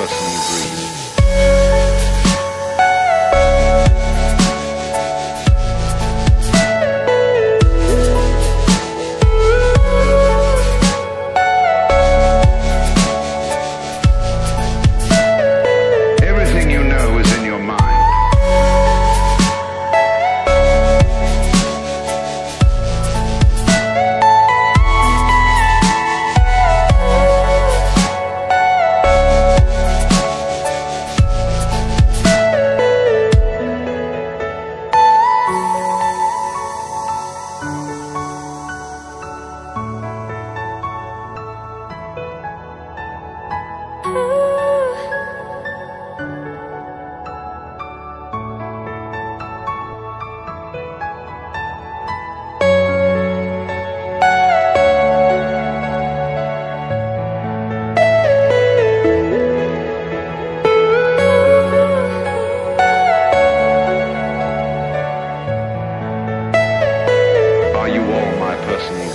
person you've. Personal.